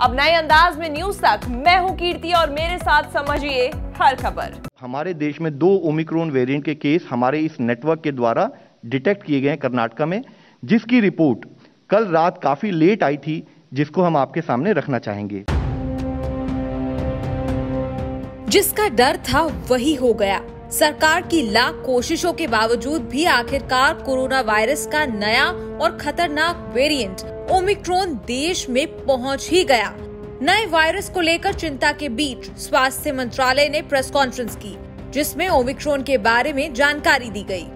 अब नए अंदाज में न्यूज़ तक मैं हूँ कीर्ति और मेरे साथ समझिए हर खबर। हमारे देश में दो ओमिक्रोन वेरिएंट के केस हमारे इस नेटवर्क के द्वारा डिटेक्ट किए गए हैं कर्नाटका में जिसकी रिपोर्ट कल रात काफ़ी लेट आई थी जिसको हम आपके सामने रखना चाहेंगे। जिसका डर था वही हो गया। सरकार की लाख कोशिशों के बावजूद भी आखिरकार कोरोना वायरस का नया और खतरनाक वेरिएंट ओमिक्रॉन देश में पहुँच ही गया। नए वायरस को लेकर चिंता के बीच स्वास्थ्य मंत्रालय ने प्रेस कॉन्फ्रेंस की, जिसमें ओमिक्रॉन के बारे में जानकारी दी गई।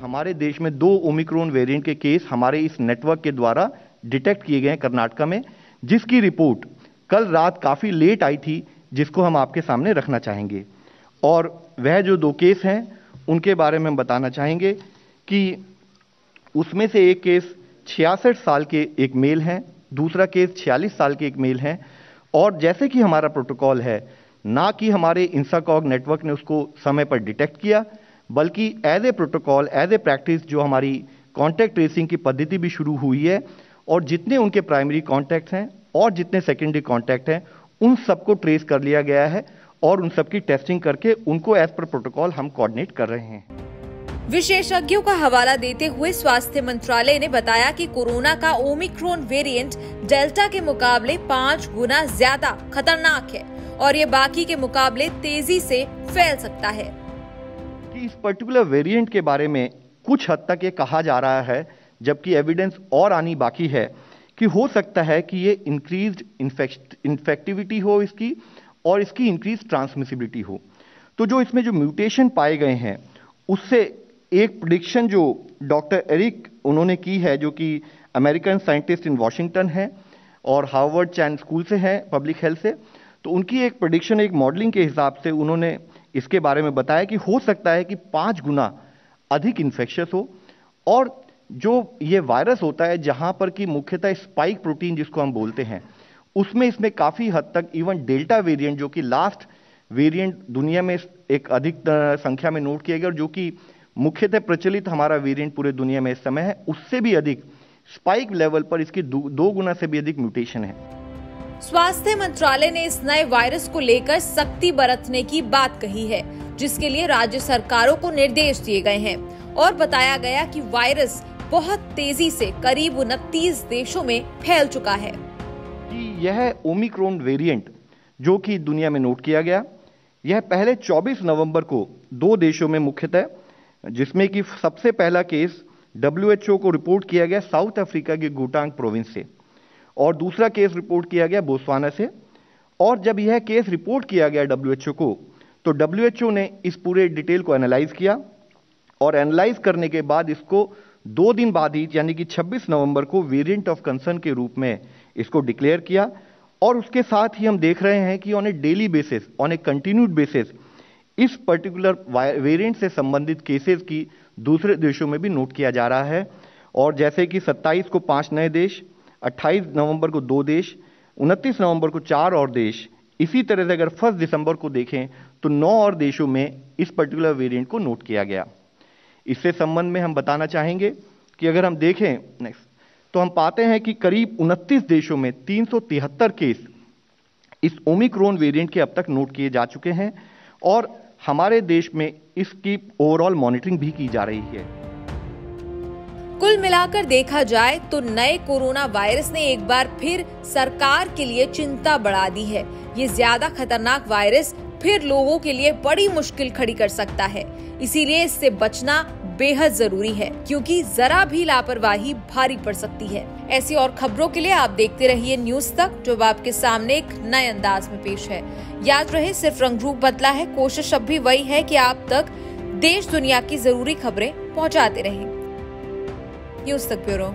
हमारे देश में दो ओमिक्रॉन वेरिएंट के केस हमारे इस नेटवर्क के द्वारा डिटेक्ट किए गए कर्नाटका में, जिसकी रिपोर्ट कल रात काफ़ी लेट आई थी, जिसको हम आपके सामने रखना चाहेंगे। और वह जो दो केस हैं, उनके बारे में हम बताना चाहेंगे कि उसमें से एक केस छियासठ साल के एक मेल हैं, दूसरा केस छियालीस साल के एक मेल हैं, और जैसे कि हमारा प्रोटोकॉल है, ना कि हमारे इंसाकॉग नेटवर्क ने उसको समय पर डिटेक्ट किया, बल्कि as a protocol as a practice जो हमारी कॉन्टैक्ट ट्रेसिंग की पद्धति भी शुरू हुई है, और जितने उनके प्राइमरी कॉन्टैक्ट हैं और जितने सेकेंडरी कॉन्टैक्ट हैं, उन सबको ट्रेस कर लिया गया है और उन सबकी टेस्टिंग करके उनको एज पर प्रोटोकॉल हम कोऑर्डिनेट कर रहे हैं। विशेषज्ञों का हवाला देते हुए स्वास्थ्य मंत्रालय ने बताया कि कोरोना का ओमिक्रोन वेरिएंट डेल्टा के मुकाबले पाँच गुना ज़्यादा खतरनाक है और ये बाकी के मुकाबले तेज़ी से फैल सकता है। कि इस पर्टिकुलर वेरिएंट के बारे में कुछ हद तक ये कहा जा रहा है जबकि एविडेंस और आनी बाकी है कि हो सकता है कि ये इंक्रीज इन्फेक्टिविटी हो इसकी और इसकी इंक्रीज ट्रांसमिसिबिलिटी हो। तो जो इसमें जो म्यूटेशन पाए गए हैं, उससे एक प्रिडिक्शन जो डॉक्टर एरिक उन्होंने की है, जो कि अमेरिकन साइंटिस्ट इन वॉशिंगटन है और हार्वर्ड चैन स्कूल से है पब्लिक हेल्थ से तो उनकी एक प्रोडिक्शन एक मॉडलिंग के हिसाब से उन्होंने इसके बारे में बताया कि हो सकता है कि पाँच गुना अधिक इन्फेक्शस हो। और जो ये वायरस होता है, जहाँ पर कि मुख्यतः स्पाइक प्रोटीन जिसको हम बोलते हैं उसमें इसमें काफ़ी हद तक इवन डेल्टा वेरिएंट जो कि लास्ट वेरिएंट दुनिया में एक अधिक संख्या में नोट किया गया और जो कि मुख्यतः प्रचलित हमारा वेरिएंट पूरे दुनिया में इस समय है उससे भी अधिक स्पाइक लेवल पर इसकी दो, गुना से भी अधिक म्यूटेशन है। स्वास्थ्य मंत्रालय ने इस नए वायरस को लेकर सख्ती बरतने की बात कही है जिसके लिए राज्य सरकारों को निर्देश दिए गए हैं और बताया गया कि वायरस बहुत तेज़ी से करीब उनतीस देशों में फैल चुका है। कि यह ओमिक्रॉन वेरिएंट जो कि दुनिया में नोट किया गया, यह पहले 24 नवंबर को दो देशों में मुख्यतः, जिसमें कि सबसे पहला केस डब्ल्यूएचओ को रिपोर्ट किया गया साउथ अफ्रीका के गुटांग प्रोविंस से और दूसरा केस रिपोर्ट किया गया बोस्वाना से। और जब यह केस रिपोर्ट किया गया डब्ल्यूएचओ को तो डब्ल्यूएचओ ने इस पूरे डिटेल को एनालाइज किया और एनालाइज करने के बाद इसको दो दिन बाद ही, यानी कि 26 नवंबर को वेरिएंट ऑफ़ कंसर्न के रूप में इसको डिक्लेयर किया और उसके साथ ही हम देख रहे हैं कि on a daily basis on a continued basis इस पर्टिकुलर वेरिएंट से संबंधित केसेस की दूसरे देशों में भी नोट किया जा रहा है। और जैसे कि 27 को पाँच नए देश 28 नवंबर को दो देश 29 नवंबर को चार और देश, इसी तरह से अगर फ़र्स्ट दिसंबर को देखें तो नौ और देशों में इस पर्टिकुलर वेरिएंट को नोट किया गया। इससे संबंध में हम बताना चाहेंगे कि अगर हम देखें नेक्स्ट तो हम पाते हैं कि करीब 29 देशों में तीन सौ तिहत्तर केस इस ओमिक्रोन वेरिएंट के अब तक नोट किए जा चुके हैं और हमारे देश में इसकी ओवरऑल मॉनिटरिंग भी की जा रही है। कुल मिलाकर देखा जाए तो नए कोरोना वायरस ने एक बार फिर सरकार के लिए चिंता बढ़ा दी है। ये ज़्यादा खतरनाक वायरस फिर लोगों के लिए बड़ी मुश्किल खड़ी कर सकता है। इसीलिए इससे बचना बेहद ज़रूरी है, क्योंकि जरा भी लापरवाही भारी पड़ सकती है। ऐसी और खबरों के लिए आप देखते रहिए न्यूज़ तक, जो आपके सामने एक नए अंदाज में पेश है। याद रहे, सिर्फ़ रंग बदला है, कोशिश अब भी वही है की आप तक देश दुनिया की ज़रूरी खबरें पहुँचाते रहे। न्यूज़ तक ब्यूरो।